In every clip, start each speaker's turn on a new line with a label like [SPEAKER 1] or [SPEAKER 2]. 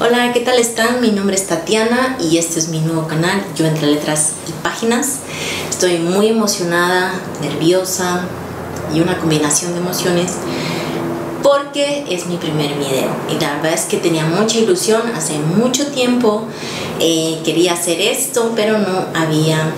[SPEAKER 1] Hola, ¿qué tal están? Mi nombre es Tatiana y este es mi nuevo canal, Yo Entre Letras y Páginas. Estoy muy emocionada, nerviosa y una combinación de emociones porque es mi primer video y la verdad es que tenía mucha ilusión hace mucho tiempo eh, quería hacer esto pero no había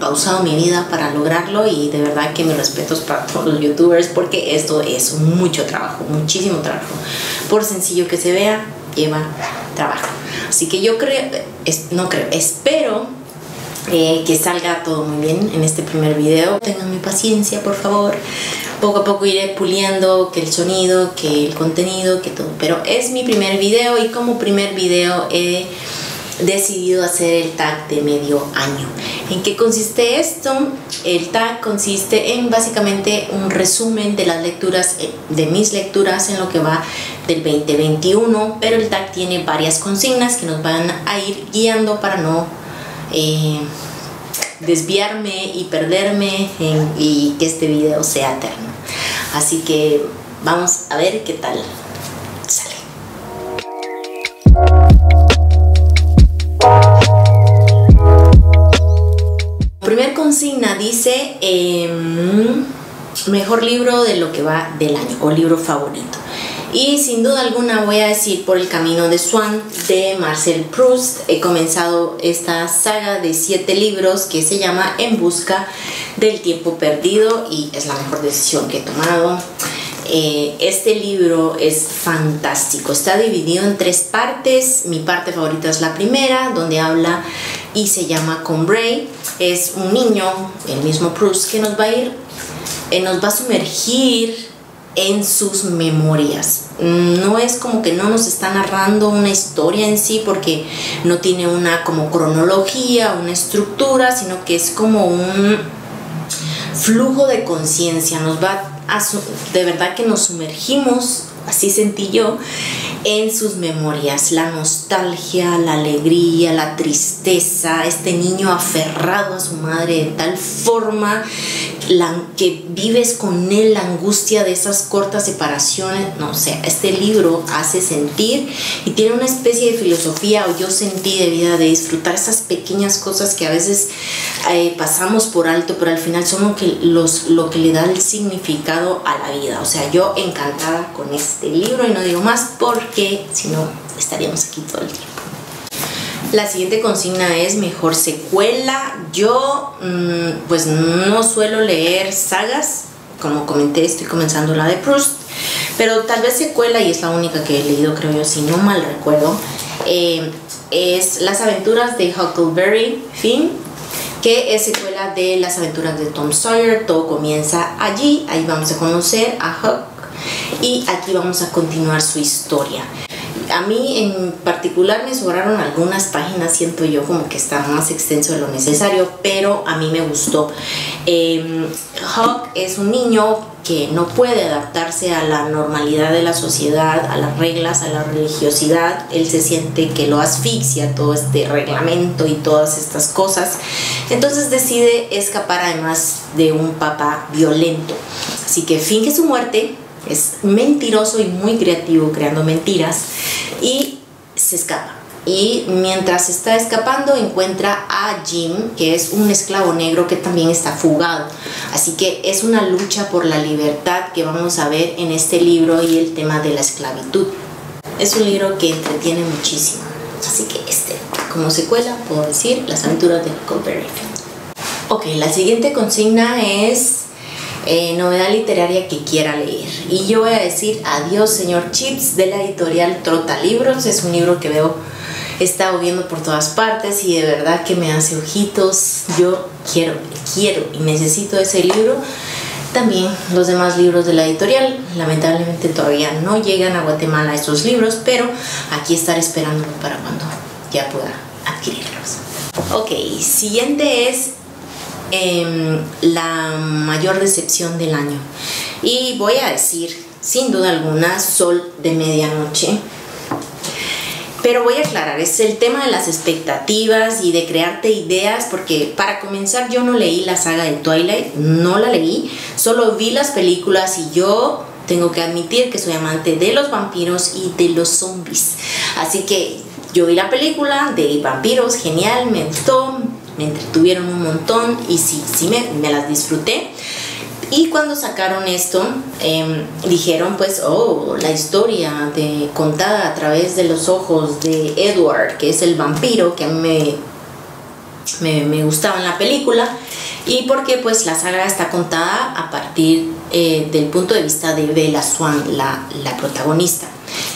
[SPEAKER 1] pausado mi vida para lograrlo y de verdad que mis respetos para todos los youtubers porque esto es mucho trabajo, muchísimo trabajo. Por sencillo que se vea, lleva trabajo. Así que yo creo, no creo, espero eh, que salga todo muy bien en este primer video. Tengan mi paciencia, por favor. Poco a poco iré puliendo que el sonido, que el contenido, que todo. Pero es mi primer video y como primer video he decidido hacer el tag de medio año. ¿En qué consiste esto? El tag consiste en básicamente un resumen de las lecturas, eh, de mis lecturas en lo que va del 2021, pero el tag tiene varias consignas que nos van a ir guiando para no eh, desviarme y perderme y que este video sea eterno. Así que vamos a ver qué tal consigna dice em, mejor libro de lo que va del año o libro favorito. Y sin duda alguna voy a decir Por el camino de Swan de Marcel Proust. He comenzado esta saga de siete libros que se llama En busca del tiempo perdido y es la mejor decisión que he tomado. Eh, este libro es fantástico, está dividido en tres partes. Mi parte favorita es la primera, donde habla y se llama Combray. Es un niño, el mismo Proust, que nos va a ir, eh, nos va a sumergir en sus memorias. No es como que no nos está narrando una historia en sí porque no tiene una como cronología, una estructura, sino que es como un flujo de conciencia. Nos va a, de verdad que nos sumergimos, así sentí yo, en sus memorias, la nostalgia, la alegría, la tristeza, este niño aferrado a su madre de tal forma que vives con él la angustia de esas cortas separaciones, no sé, este libro hace sentir y tiene una especie de filosofía o yo sentí de vida de disfrutar esas pequeñas cosas que a veces eh, pasamos por alto, pero al final son lo que, los, lo que le da el significado a la vida. O sea, yo encantada con este libro y no digo más porque si no estaríamos aquí todo el tiempo. La siguiente consigna es mejor secuela. Yo mm, pues no suelo leer sagas. Como comenté, estoy comenzando la de Proust. Pero tal vez secuela, y es la única que he leído, creo yo, si no mal recuerdo, eh, es Las aventuras de Huckleberry Finn, que es secuela de Las aventuras de Tom Sawyer. Todo comienza allí, ahí vamos a conocer a Huck y aquí vamos a continuar su historia a mí en particular me sobraron algunas páginas, siento yo como que está más extenso de lo necesario, pero a mí me gustó. Eh, Hawk es un niño que no puede adaptarse a la normalidad de la sociedad, a las reglas, a la religiosidad. Él se siente que lo asfixia todo este reglamento y todas estas cosas. Entonces decide escapar además de un papá violento. Así que finge su muerte, es mentiroso y muy creativo creando mentiras y se escapa. Y mientras está escapando encuentra a Jim, que es un esclavo negro que también está fugado. Así que es una lucha por la libertad que vamos a ver en este libro y el tema de la esclavitud. Es un libro que entretiene muchísimo. Así que este, como secuela, puedo decir Las aventuras de Huckleberry Ok, la siguiente consigna es eh, novedad literaria que quiera leer. Y yo voy a decir adiós, señor Chips, de la editorial Trota Libros. Es un libro que veo, está viendo por todas partes y de verdad que me hace ojitos. Yo quiero, quiero y necesito ese libro. También los demás libros de la editorial, lamentablemente todavía no llegan a Guatemala estos libros, pero aquí estaré esperando para cuando ya pueda adquirirlos. Ok, siguiente es Em, la mayor decepción del año. Y voy a decir, sin duda alguna, Sol de Medianoche. Pero voy a aclarar, es el tema de las expectativas y de crearte ideas, porque para comenzar yo no leí la saga de Twilight, no la leí, solo vi las películas y yo tengo que admitir que soy amante de los vampiros y de los zombies. Así que yo vi la película de vampiros, genial, me gustó, entretuvieron un montón y sí, sí me, me las disfruté. Y cuando sacaron esto, em, dijeron pues, oh, la historia de, contada a través de los ojos de Edward, que es el vampiro que a mí me, me, gustaba en la película, y porque pues la saga está contada a partir eh, del punto de vista de Bella Swan, la, la protagonista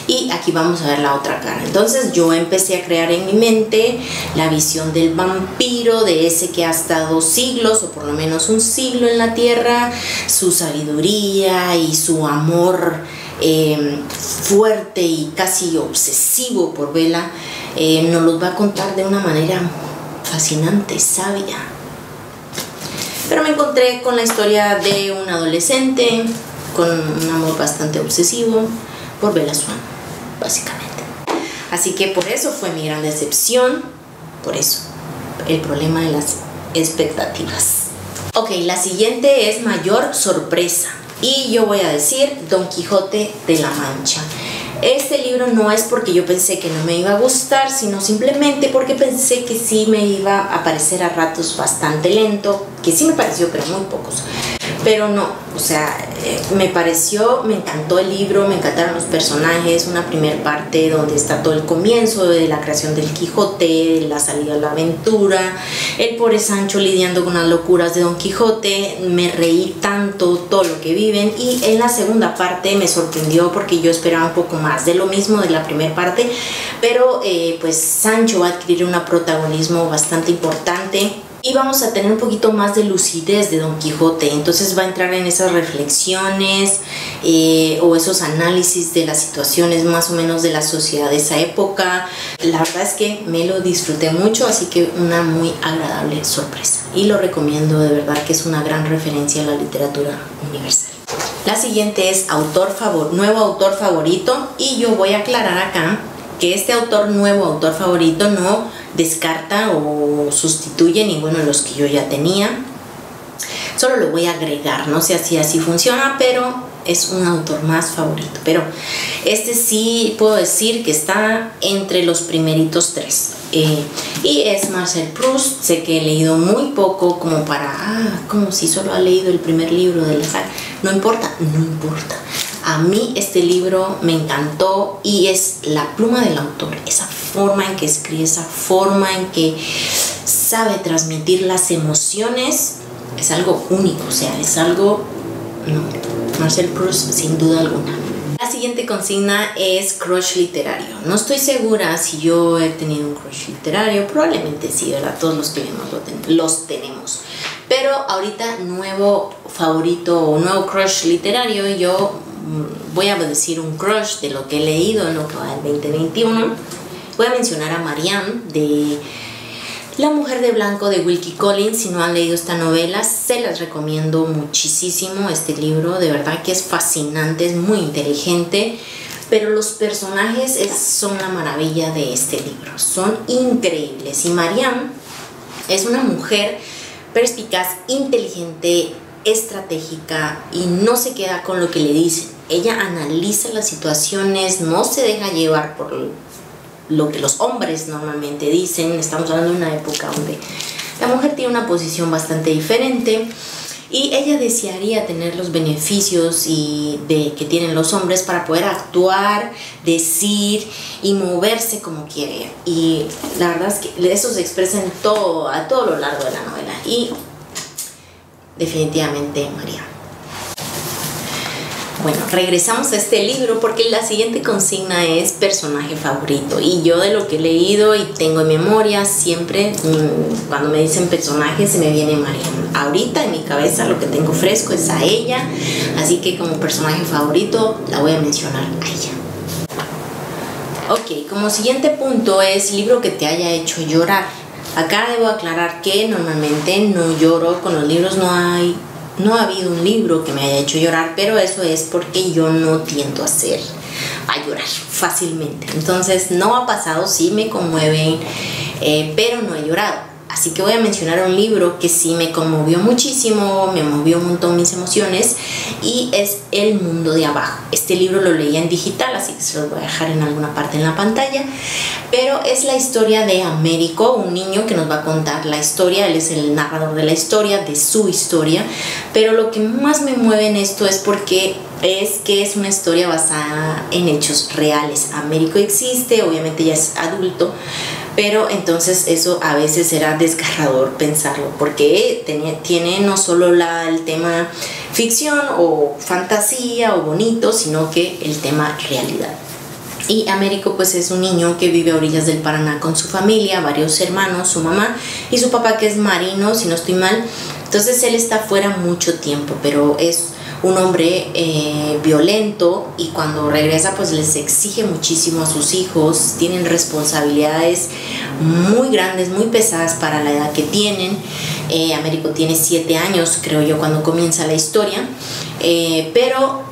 [SPEAKER 1] y aquí vamos a ver la otra cara. Entonces yo empecé a crear en mi mente la visión del vampiro, de ese que ha estado siglos o por lo menos un siglo en la tierra, su sabiduría y su amor eh, fuerte y casi obsesivo por Vela, eh, nos los va a contar de una manera fascinante, sabia. Pero me encontré con la historia de un adolescente con un amor bastante obsesivo por Bella Swan básicamente. Así que por eso fue mi gran decepción, por eso, el problema de las expectativas. Ok, la siguiente es mayor sorpresa. Y yo voy a decir Don Quijote de la Mancha. Este libro no es porque yo pensé que no me iba a gustar, sino simplemente porque pensé que sí me iba a parecer a ratos bastante lento, que sí me pareció, pero muy pocos. Pero no, o sea, eh, me pareció, me encantó el libro, me encantaron los personajes, una primera parte donde está todo el comienzo de la creación del Quijote, la salida a la aventura, el pobre Sancho lidiando con las locuras de Don Quijote, me reí tanto todo lo que viven y en la segunda parte me sorprendió porque yo esperaba un poco más de lo mismo de la primera parte, pero eh, pues Sancho va a adquirir un protagonismo bastante importante y vamos a tener un poquito más de lucidez de Don Quijote. Entonces va a entrar en esas reflexiones eh, o esos análisis de las situaciones más o menos de la sociedad de esa época. La verdad es que me lo disfruté mucho, así que una muy agradable sorpresa. Y lo recomiendo de verdad que es una gran referencia a la literatura universal. La siguiente es autor favor, nuevo autor favorito y yo voy a aclarar acá que este autor nuevo, autor favorito, no descarta o sustituye ninguno de los que yo ya tenía. Solo lo voy a agregar, no sé si así funciona, pero es un autor más favorito. Pero este sí puedo decir que está entre los primeritos tres. Eh, y es Marcel Proust. Sé que he leído muy poco como para, ah, como si solo ha leído el primer libro de la saga. No importa, no importa. A mí este libro me encantó y es la pluma del autor, esa forma en que escribe, esa forma en que sabe transmitir las emociones, es algo único, o sea, es algo, no, Marcel Proust sin duda alguna. La siguiente consigna es crush literario. No estoy segura si yo he tenido un crush literario, probablemente sí, ¿verdad? Todos los que vemos los tenemos. Pero ahorita nuevo favorito o nuevo crush literario, yo voy a decir un crush de lo que he leído en lo que va del 2021. Voy a mencionar a Marianne de La mujer de blanco de Wilkie Collins. Si no han leído esta novela, se las recomiendo muchísimo este libro. De verdad que es fascinante, es muy inteligente. Pero los personajes son la maravilla de este libro. Son increíbles. Y Marianne es una mujer perspicaz, inteligente, estratégica y no se queda con lo que le dicen ella analiza las situaciones, no se deja llevar por lo que los hombres normalmente dicen. Estamos hablando de una época donde la mujer tiene una posición bastante diferente y ella desearía tener los beneficios y de que tienen los hombres para poder actuar, decir y moverse como quiere. Y la verdad es que eso se expresa en todo, a todo lo largo de la novela. Y definitivamente María. Bueno, regresamos a este libro porque la siguiente consigna es personaje favorito. Y yo de lo que he leído y tengo en memoria, siempre mm, cuando me dicen personaje se me viene Mariana. Ahorita en mi cabeza lo que tengo fresco es a ella, así que como personaje favorito la voy a mencionar a ella. Ok, como siguiente punto es libro que te haya hecho llorar. Acá debo aclarar que normalmente no lloro con los libros, no hay no ha habido un libro que me haya hecho llorar, pero eso es porque yo no tiendo a hacer a llorar fácilmente. Entonces no ha pasado, sí me conmueven, eh, pero no he llorado. Así que voy a mencionar un libro que sí me conmovió muchísimo, me movió un montón mis emociones y es El mundo de abajo. Este libro lo leía en digital, así que se lo voy a dejar en alguna parte en la pantalla. Pero es la historia de Américo, un niño que nos va a contar la historia. Él es el narrador de la historia, de su historia. Pero lo que más me mueve en esto es porque es que es una historia basada en hechos reales. Américo existe, obviamente ya es adulto, pero entonces eso a veces era desgarrador pensarlo, porque tiene no solo la, el tema ficción o fantasía o bonito, sino que el tema realidad. Y Américo pues es un niño que vive a orillas del Paraná con su familia, varios hermanos, su mamá y su papá que es marino, si no estoy mal. Entonces él está fuera mucho tiempo, pero es un hombre eh, violento y cuando regresa pues les exige muchísimo a sus hijos, tienen responsabilidades muy grandes, muy pesadas para la edad que tienen. Eh, Américo tiene siete años, creo yo, cuando comienza la historia, eh, pero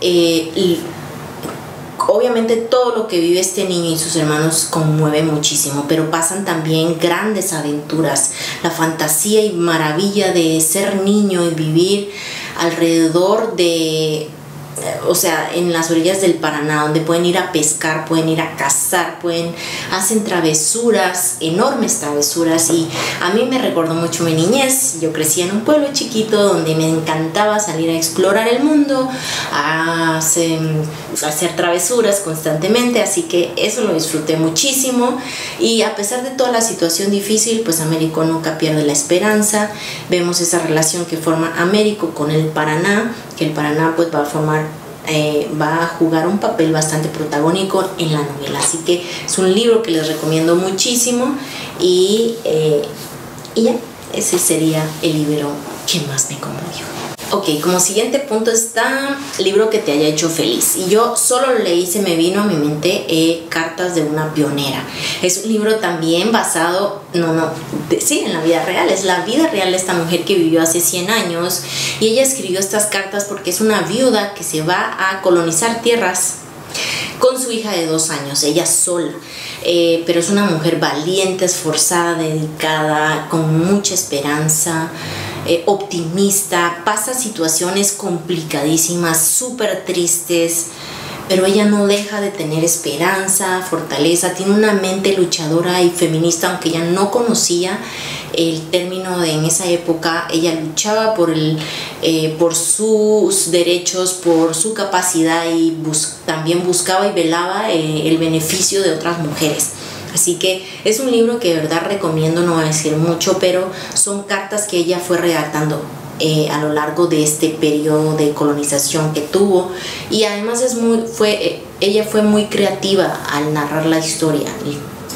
[SPEAKER 1] obviamente todo lo que vive este niño y sus hermanos conmueve muchísimo, pero pasan también grandes aventuras, la fantasía y maravilla de ser niño y vivir alrededor de o sea, en las orillas del Paraná, donde pueden ir a pescar, pueden ir a cazar, pueden, hacen travesuras, enormes travesuras y a mí me recordó mucho mi niñez. Yo crecí en un pueblo chiquito donde me encantaba salir a explorar el mundo, a hacer, hacer travesuras constantemente, así que eso lo disfruté muchísimo y a pesar de toda la situación difícil, pues Américo nunca pierde la esperanza. Vemos esa relación que forma Américo con el Paraná, el Paraná pues va a formar eh, va a jugar un papel bastante protagónico en la novela. Así que es un libro que les recomiendo muchísimo y, eh, y ya, ese sería el libro que más me conmovió. Ok, como siguiente punto está libro que te haya hecho feliz. Y yo solo lo leí, se me vino a mi mente eh, Cartas de una pionera. Es un libro también basado, no, no, sí, en la vida real. Es la vida real de esta mujer que vivió hace 100 años. Y ella escribió estas cartas porque es una viuda que se va a colonizar tierras con su hija de dos años, ella sola. Eh, pero es una mujer valiente, esforzada, dedicada, con mucha esperanza. Eh, optimista, pasa situaciones complicadísimas, súper tristes, pero ella no deja de tener esperanza, fortaleza, tiene una mente luchadora y feminista, aunque ella no conocía el término de en esa época, ella luchaba por, el, eh, por sus derechos, por su capacidad y también buscaba y velaba eh, el beneficio de otras mujeres. Así que es un libro que de verdad recomiendo, no voy a decir mucho, pero son cartas que ella fue redactando eh, a lo largo de este periodo de colonización que tuvo y además es muy, fue, eh, ella fue muy creativa al narrar la historia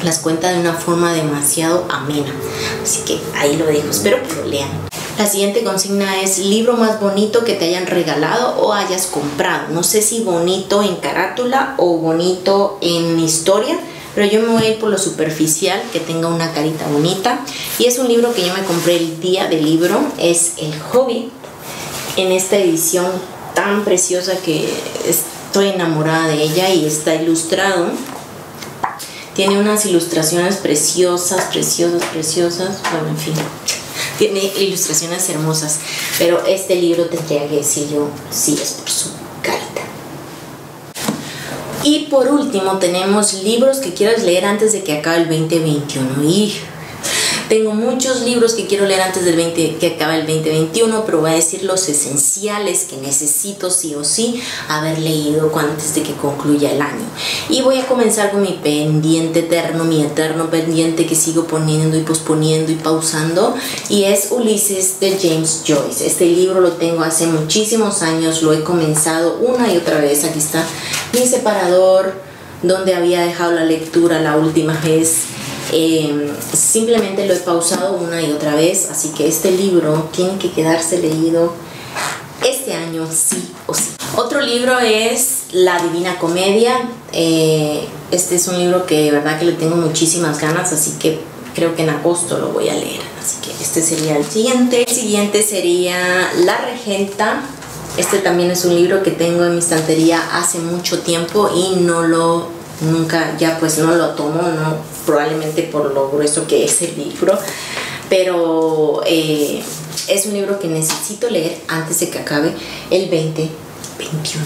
[SPEAKER 1] las cuenta de una forma demasiado amena. Así que ahí lo dejo, espero que lo lean. La siguiente consigna es libro más bonito que te hayan regalado o hayas comprado. No sé si bonito en carátula o bonito en historia pero yo me voy a ir por lo superficial, que tenga una carita bonita. Y es un libro que yo me compré el día del libro, es El Hobby, en esta edición tan preciosa que estoy enamorada de ella y está ilustrado. Tiene unas ilustraciones preciosas, preciosas, preciosas. Bueno, en fin, tiene ilustraciones hermosas. Pero este libro tendría que decir yo, sí, es por su y por último tenemos libros que quieras leer antes de que acabe el 2021. Y tengo muchos libros que quiero leer antes del 20, que acabe el 2021, pero voy a decir los esenciales que necesito sí o sí haber leído antes de que concluya el año. Y voy a comenzar con mi pendiente eterno, mi eterno pendiente que sigo poniendo y posponiendo y pausando, y es Ulises de James Joyce. Este libro lo tengo hace muchísimos años, lo he comenzado una y otra vez. Aquí está mi separador donde había dejado la lectura la última vez Em, simplemente lo he pausado una y otra vez, así que este libro tiene que quedarse leído este año sí o sí. Otro libro es La Divina Comedia. Eh, este es un libro que de verdad que le tengo muchísimas ganas, así que creo que en agosto lo voy a leer. Así que este sería el siguiente. El siguiente sería La Regenta. Este también es un libro que tengo en mi estantería hace mucho tiempo y no lo nunca ya pues no lo tomo, no probablemente por lo grueso que es el libro, pero eh, es un libro que necesito leer antes de que acabe el 2021.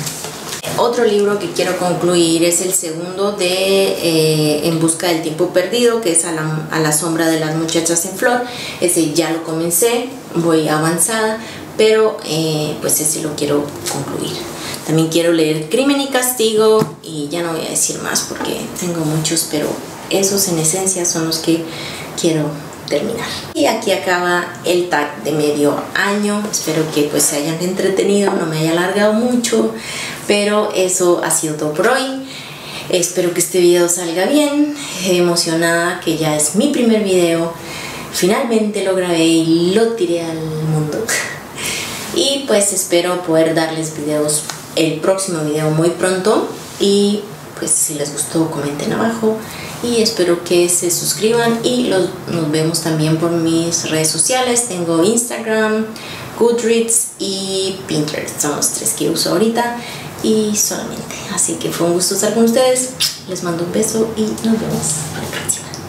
[SPEAKER 1] Otro libro que quiero concluir es el segundo de eh, En busca del tiempo perdido, que es a la, a la, sombra de las muchachas en flor. Ese ya lo comencé, voy avanzada, pero eh, pues ese lo quiero concluir. También quiero leer Crimen y Castigo y ya no voy a decir más porque tengo muchos, pero esos en esencia son los que quiero terminar. Y aquí acaba el tag de medio año. Espero que pues se hayan entretenido, no me haya alargado mucho, pero eso ha sido todo por hoy. Espero que este video salga bien. Emocionada que ya es mi primer video. Finalmente lo grabé y lo tiré al mundo. Y pues espero poder darles videos, el próximo video muy pronto. Y pues si les gustó comenten abajo y espero que se suscriban y los, nos vemos también por mis redes sociales. Tengo Instagram, Goodreads y Pinterest. Son los tres que uso ahorita y solamente. Así que fue un gusto estar con ustedes. Les mando un beso y nos vemos para la próxima.